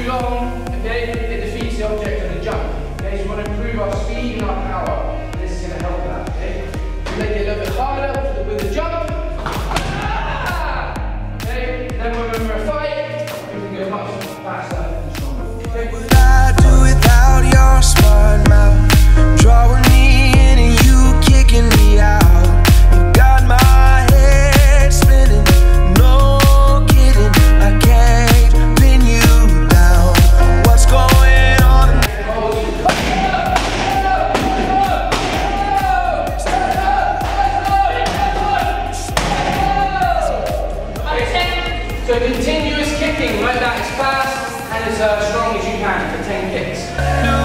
鞠躬 kicking, that as fast and as uh, strong as you can for 10 kicks.